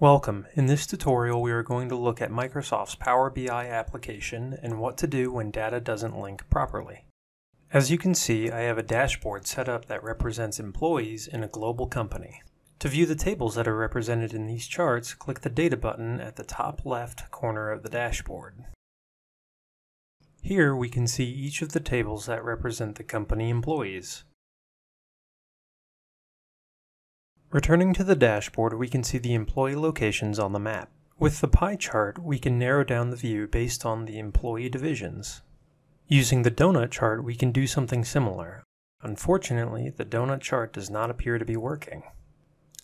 Welcome. In this tutorial we are going to look at Microsoft's Power BI application and what to do when data doesn't link properly. As you can see, I have a dashboard set up that represents employees in a global company. To view the tables that are represented in these charts, click the Data button at the top left corner of the dashboard. Here we can see each of the tables that represent the company employees. Returning to the dashboard, we can see the employee locations on the map. With the pie chart, we can narrow down the view based on the employee divisions. Using the donut chart, we can do something similar. Unfortunately, the donut chart does not appear to be working.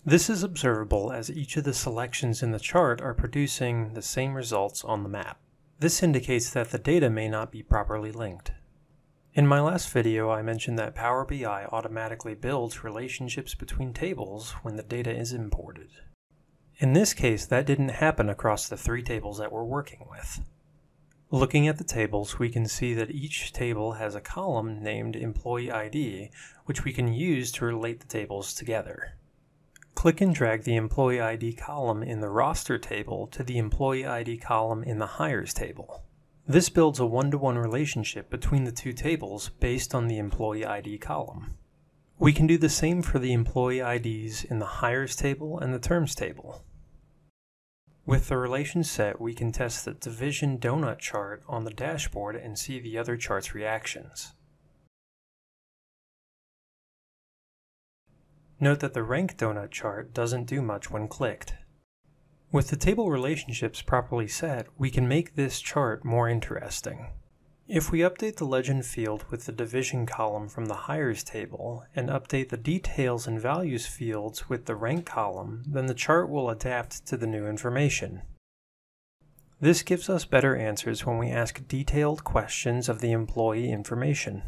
This is observable as each of the selections in the chart are producing the same results on the map. This indicates that the data may not be properly linked. In my last video, I mentioned that Power BI automatically builds relationships between tables when the data is imported. In this case, that didn't happen across the three tables that we're working with. Looking at the tables, we can see that each table has a column named Employee ID, which we can use to relate the tables together. Click and drag the Employee ID column in the Roster table to the Employee ID column in the Hires table. This builds a one-to-one -one relationship between the two tables based on the Employee ID column. We can do the same for the employee IDs in the Hires table and the Terms table. With the relation set, we can test the division donut chart on the dashboard and see the other chart's reactions. Note that the rank donut chart doesn't do much when clicked. With the table relationships properly set, we can make this chart more interesting. If we update the legend field with the division column from the hires table and update the details and values fields with the rank column, then the chart will adapt to the new information. This gives us better answers when we ask detailed questions of the employee information.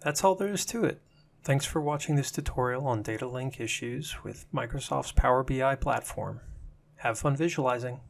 That's all there is to it. Thanks for watching this tutorial on data link issues with Microsoft's Power BI platform. Have fun visualizing.